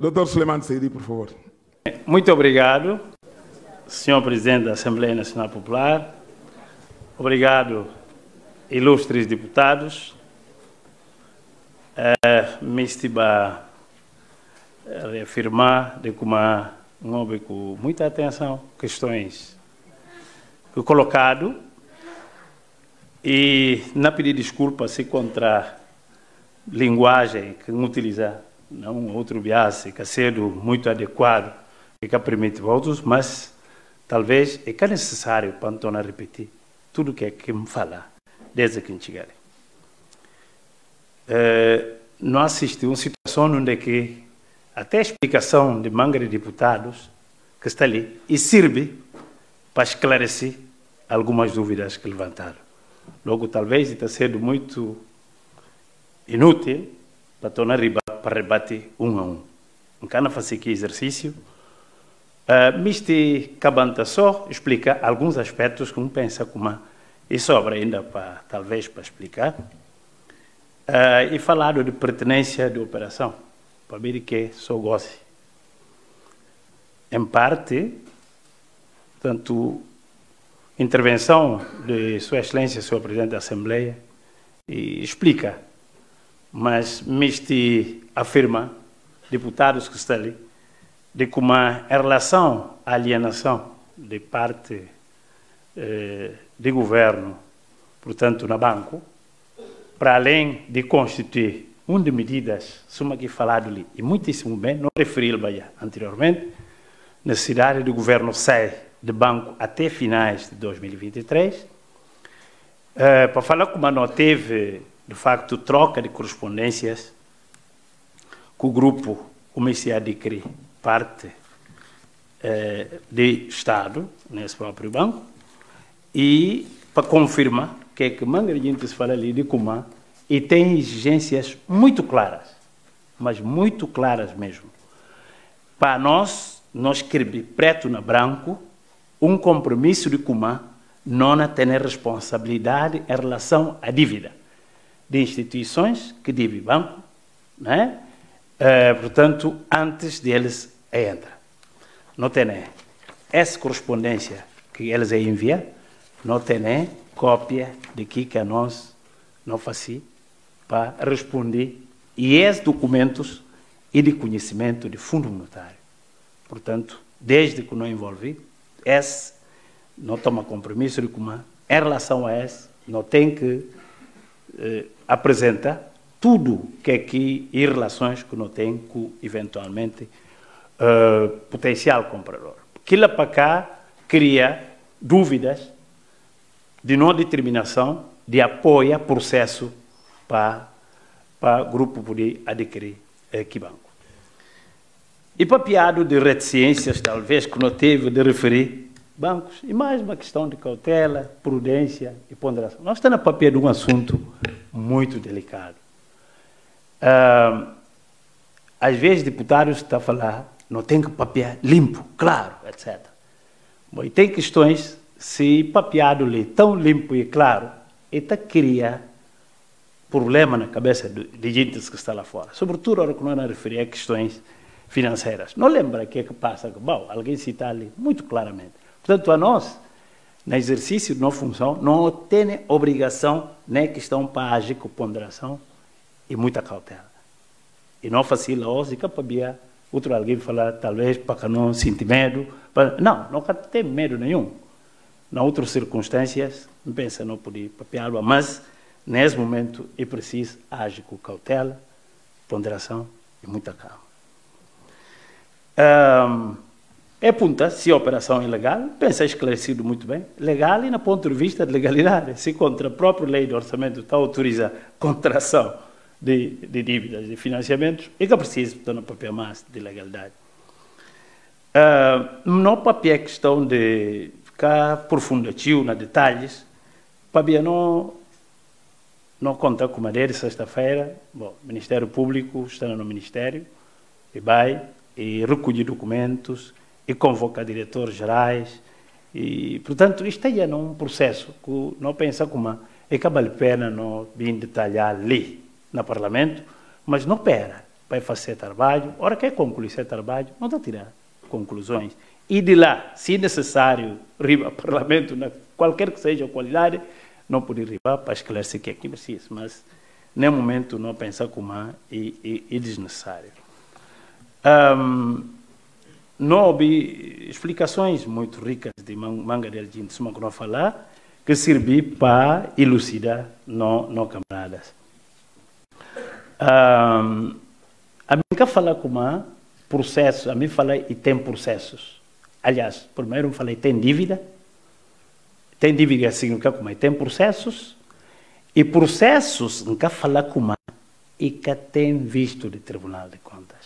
Dr. Suleiman Seidi, por favor. Muito obrigado, Senhor Presidente da Assembleia Nacional Popular. Obrigado, ilustres deputados. Uh, me estiba reafirmar de como homem com muita atenção questões que colocado e não pedir desculpa se contra linguagem que utilizar não outro biase que sendo muito adequado que permite outros, mas talvez é que é necessário para não repetir tudo que é que me falar desde que chegar. Uh, não assisti uma situação onde que até a explicação de manga de deputados que está ali e serve para esclarecer algumas dúvidas que levantaram. Logo, talvez está sendo muito inútil para tornar para rebater um a um. Cada fazer aqui exercício, uh, Mr. Cabanta só explica alguns aspectos que um pensa como e sobra ainda para talvez para explicar uh, e falar de pertinência de operação para ver que só goste. Em parte, tanto intervenção de Sua Excelência, Senhor Presidente da Assembleia, e explica, mas Misti afirma, deputados que estão ali, de como em relação à alienação de parte eh, de governo, portanto, na banco, para além de constituir uma de medidas, suma aqui falado ali, e muitíssimo bem, não referi anteriormente, necessidade do governo sair de banco até finais de 2023, eh, para falar como não teve, de facto, troca de correspondências que o grupo comecei a adquirir parte eh, de Estado nesse próprio banco e para confirmar que é que gente se fala ali de Cumã e tem exigências muito claras, mas muito claras mesmo. Para nós, nós escrevi preto na branco um compromisso de Cumã não ter responsabilidade em relação à dívida de instituições que devem banco, né? Uh, portanto, antes deles entrar. Não tem essa correspondência que eles enviam, não tem cópia de que que nós não fazemos para responder e esses documentos e de conhecimento de fundo monetário. Portanto, desde que não envolvi, esse não toma compromisso de como em relação a esse, não tem que eh, apresentar tudo que aqui e relações que não tem com eventualmente uh, potencial comprador. Aquilo para cá cria dúvidas de não determinação de apoio a processo para para o grupo poder adquirir equibanco. E papiado de reticências, talvez, que não teve de referir bancos, e mais uma questão de cautela, prudência e ponderação. Nós estamos a papel de um assunto muito delicado. Às vezes, deputados estão a falar, não tem que papear limpo, claro, etc. Bom, e tem questões, se papeado ali tão limpo e claro, está cria problema na cabeça de, gente que está lá fora. Sobretudo, agora que nós referimos a questões financeiras. Não lembra o que é que passa? Bom, alguém cita ali muito claramente. Portanto, a nós, no exercício de nossa função, não tem obrigação nem questão para agir com ponderação e muita cautela. E não facilita hoje que para outro alguém falar, talvez, para que não sinta medo. Para... Não, não tem medo nenhum. Em outras circunstâncias, não pensa não poder papiar, mas nesse momento é preciso agir com cautela, ponderação e muita calma. Um, é punta, se a operação é legal, pensa esclarecido muito bem, legal e na ponto de vista de legalidade. Se contra a própria lei do orçamento está autoriza contração de, de dívidas e financiamentos, é que é preciso estar no papel mais de legalidade. Uh, não papel é questão de ficar profundativo na detalhes, para não não conta com madeira sexta-feira, bom, Ministério Público está no Ministério e vai e recolhe documentos e convoca diretores gerais e, portanto, isto aí é um processo que não pensa como é que vale a pena não vir detalhar ali no Parlamento, mas não pera. vai fazer trabalho, hora que concluir esse trabalho, não dá tirar conclusões. E de lá, se necessário, riba parlamento, na, qualquer que seja a qualidade, não poder ribar para esclarecer o que é que precisa, mas nem momento não pensar como é e, e, e desnecessário. Um, não houve explicações muito ricas de manga de gente, se não falar, que servi para elucidar no, no camaradas. Um, a mim que falar como processo, a mim fala e tem processos. Aliás, primeiro falei tem dívida, tem dívida significa como tem processos, e processos nunca falar como e que tem visto de Tribunal de Contas.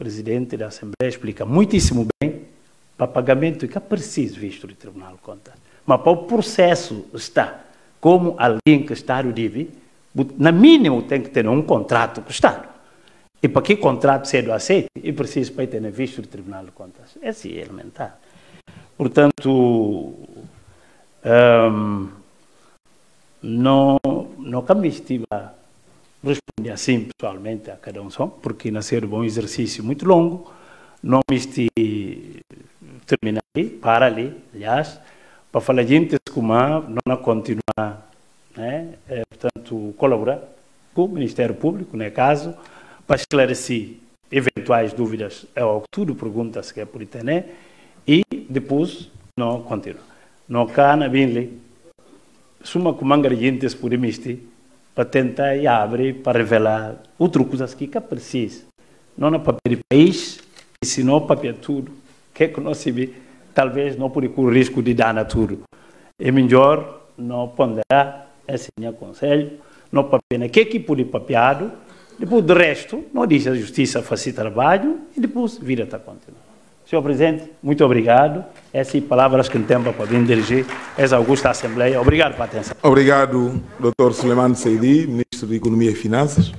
Presidente da Assembleia explica muitíssimo bem para pagamento que é preciso visto de Tribunal de Contas. Mas para o processo está como alguém que o Estado deve, na mínimo tem que ter um contrato com o Estado. E para que contrato cedo aceite, é preciso para ter visto do Tribunal de Contas. É assim, é elementar. Portanto, um, não, não me estive a responder assim pessoalmente a cada um só, porque nascer um exercício muito longo, não me estive terminar ali, para ali, aliás, para falar gente como não continuar, né, é, portanto, colaborar com o Ministério Público, no né, caso, para esclarecer eventuais dúvidas ou tudo perguntas que é por internet e depois não continua. Não cá na Binley, suma com ingredientes por emitir para tentar e abrir para revelar outras coisas que é preciso. Não na papel de país, e se não papel tudo, que é que nós se talvez não por o risco de dar na tudo. É melhor não ponderar esse meu conselho, não papel, que tipo de papeado, depois do resto, não diz a justiça fazer trabalho e depois vira a continuar. Senhor Presidente, muito obrigado. Essas palavras que tempo para vir dirigir essa augusta Assembleia. Obrigado pela atenção. Obrigado, Dr. Suleiman Seidi, Ministro de Economia e Finanças.